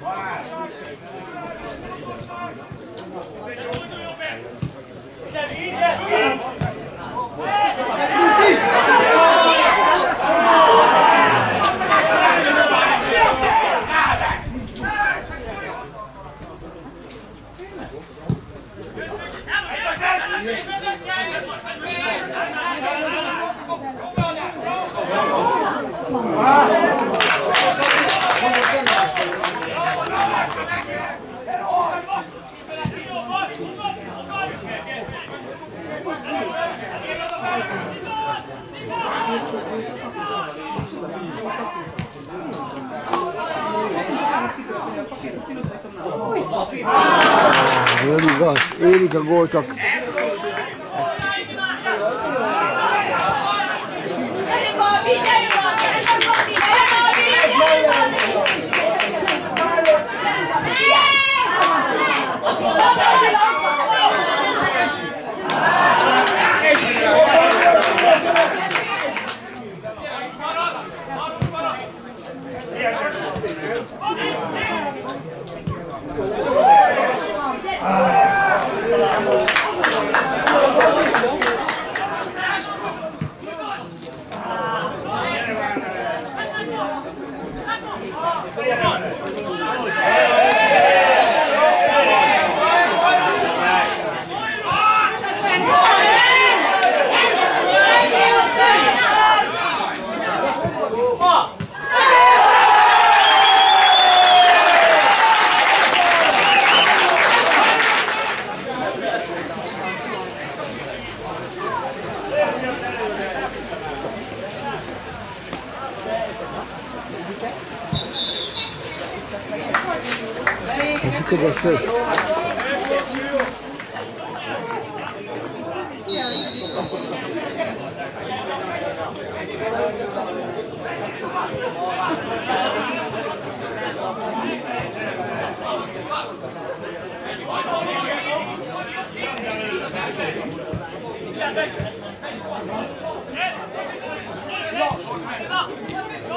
Wow. Nem igaz, ください。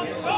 Go!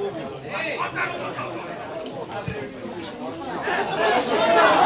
Thank you.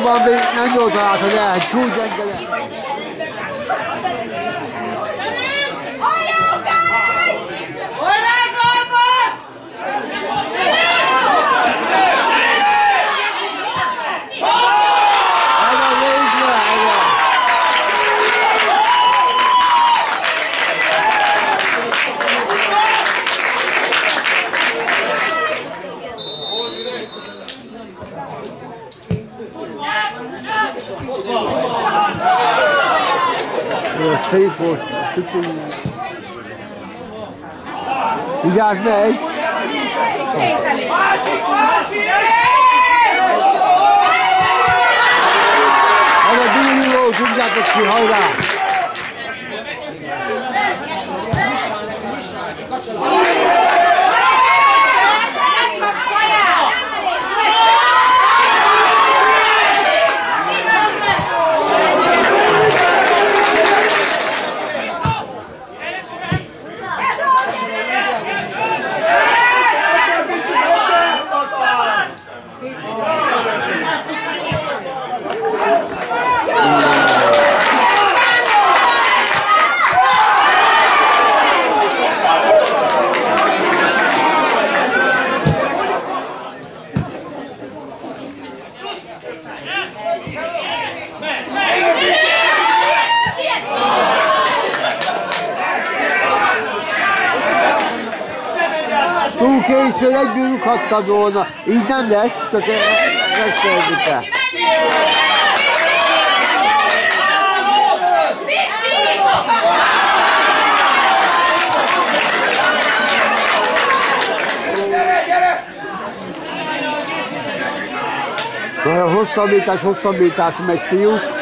宝贝，俺叫 đây là. uh, twee voor stukken. Wie gaat mee? We nu ook. Későn egyből rúghattad volna. Így nem lesz, csak megszerzite. Hosszabbítás, hosszabbítás megy fiúk.